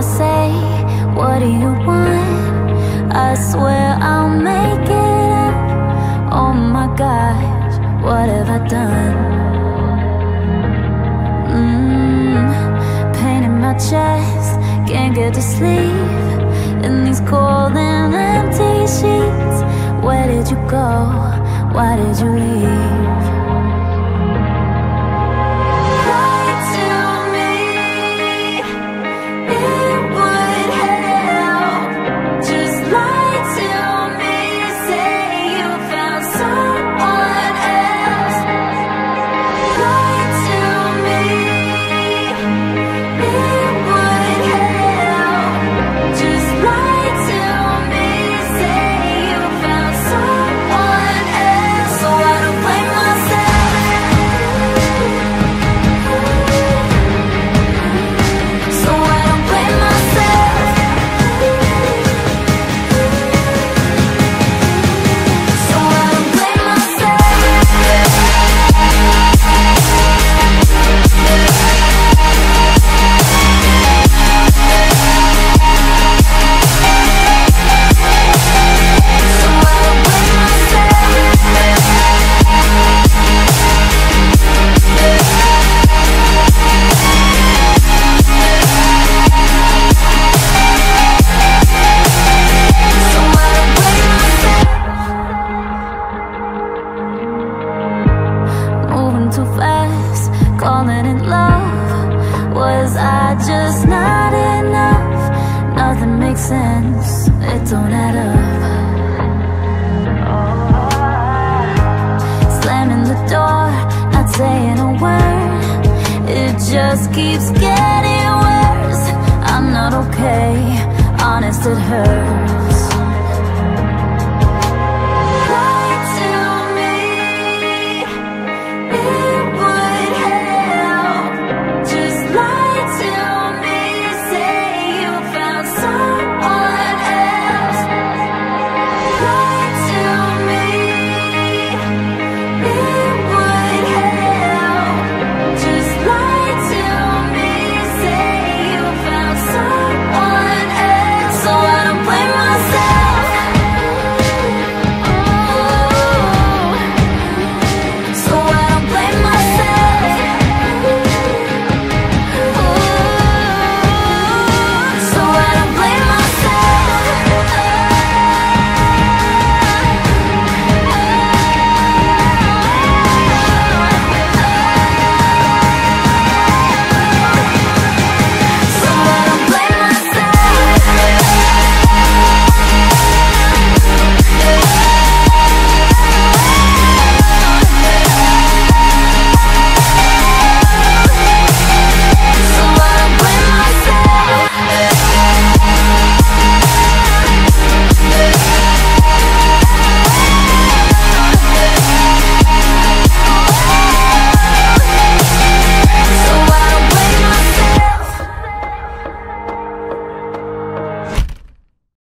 I say, what do you want? I swear I'll make it up Oh my gosh, what have I done? Mmm, pain in my chest, can't get to sleep In these cold and empty sheets Where did you go? Why did you leave? Was I just not enough? Nothing makes sense, it don't add up. Slamming the door, not saying a word. It just keeps getting worse.